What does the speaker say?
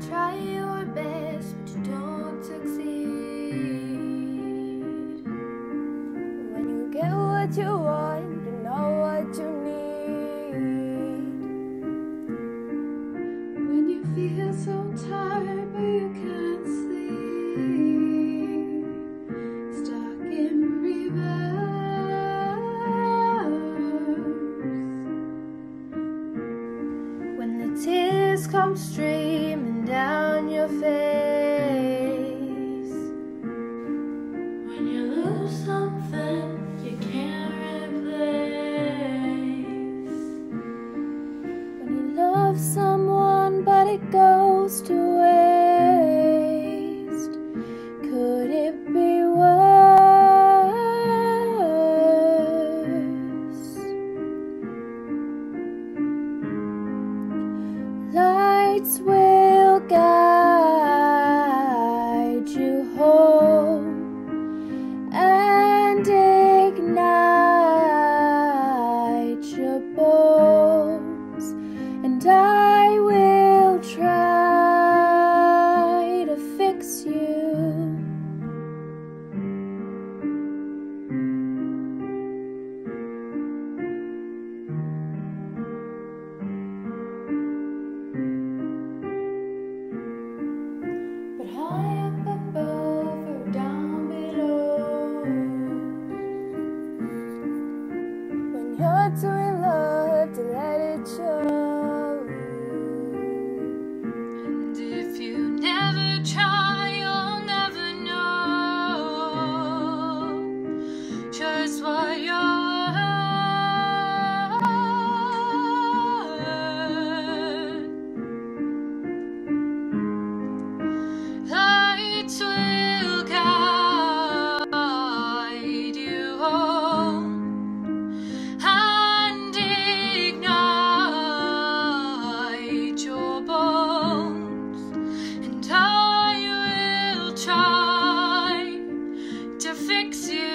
Try your best, but you don't succeed. When you get what you want, you know what you need. When you feel so tired, but you can't sleep, stuck in reverse. When the tears come straight. Goes to waste, could it be worse? Lights will guide you home and ignite your bones, and I Fix you